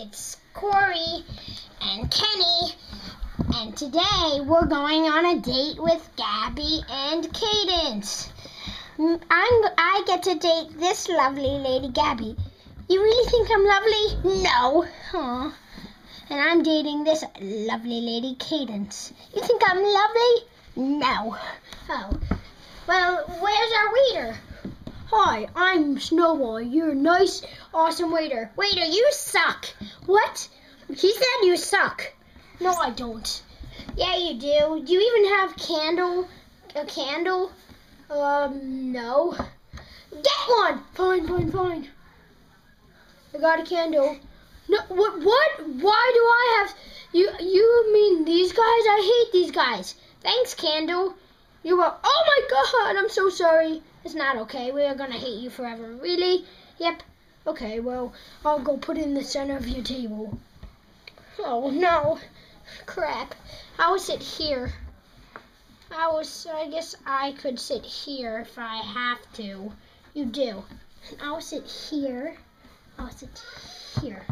It's Corey and Kenny, and today we're going on a date with Gabby and Cadence. I'm I get to date this lovely lady Gabby. You really think I'm lovely? No. Aw. And I'm dating this lovely lady Cadence. You think I'm lovely? No. Oh. Well, where's our waiter? Hi, I'm Snowball. You're a nice, awesome waiter. Waiter, you suck. What? He said you suck. No, I don't. Yeah, you do. Do you even have candle? A candle? Um, no. Get one. Fine, fine, fine. I got a candle. No, what? What? Why do I have? You? You mean these guys? I hate these guys. Thanks, candle. You were. Oh my God! I'm so sorry. It's not okay. We are gonna hate you forever. Really? Yep. Okay, well, I'll go put it in the center of your table. Oh no. Crap. I will sit here. I was I guess I could sit here if I have to. You do. I'll sit here. I'll sit here.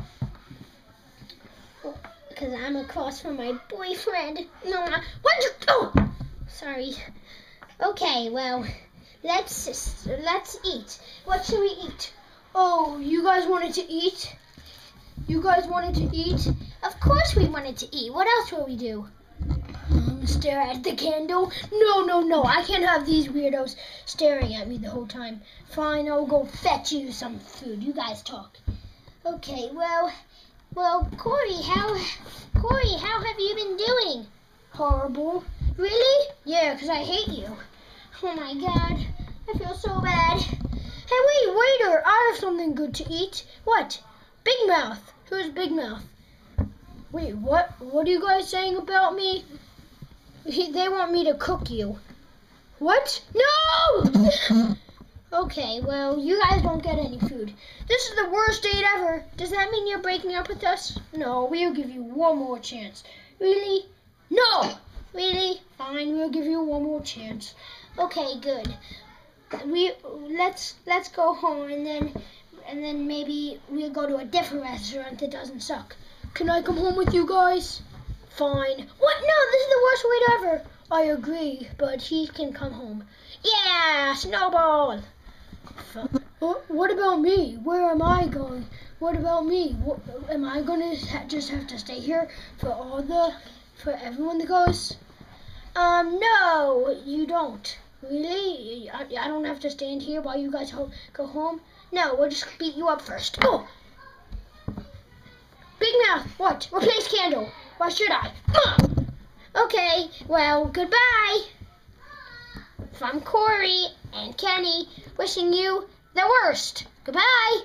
Oh, because I'm across from my boyfriend. No, not. What'd you Oh! Sorry. Okay, well, let's let's eat. What should we eat? Oh, you guys wanted to eat? You guys wanted to eat? Of course we wanted to eat. What else will we do? Um, stare at the candle? No, no, no. I can't have these weirdos staring at me the whole time. Fine, I'll go fetch you some food. You guys talk. Okay, well, well, Corey, how, Corey, how have you been doing? Horrible. Really? Yeah, 'cause I hate you. Oh my God, I feel so bad. Hey, wait, waiter, I have something good to eat. What? Big Mouth. Who's Big Mouth? Wait, what? What are you guys saying about me? He, they want me to cook you. What? No! Okay, well, you guys won't get any food. This is the worst date ever. Does that mean you're breaking up with us? No, we'll give you one more chance. Really? No! Really? Fine, we'll give you one more chance. Okay, good. We let's let's go home and then and then maybe we'll go to a different restaurant that doesn't suck. Can I come home with you guys? Fine. What? No, this is the worst wait ever. I agree, but he can come home. Yeah, snowball. What, what about me? Where am I going? What about me? What, am I going to ha- just have to stay here for all the, for everyone that goes? Um, no, you don't. Really? I, I don't have to stand here while you guys ho- go home? No, we'll just beat you up first. Oh! Big Mouth, what? Replace Candle. Why should I? Okay, well, goodbye. From Corey and Kenny, wishing you the worst. Goodbye.